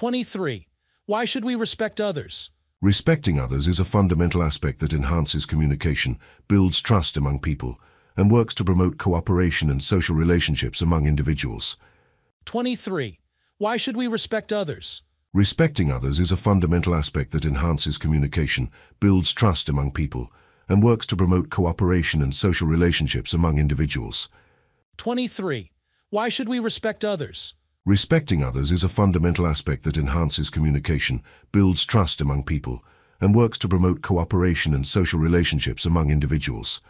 23. Why should we respect others? Respecting others is a fundamental aspect that enhances communication, builds trust among people, and works to promote cooperation and social relationships among individuals. 23. Why should we respect others? Respecting others is a fundamental aspect that enhances communication, builds trust among people, and works to promote cooperation and social relationships among individuals. 23. Why should we respect others? Respecting others is a fundamental aspect that enhances communication, builds trust among people, and works to promote cooperation and social relationships among individuals.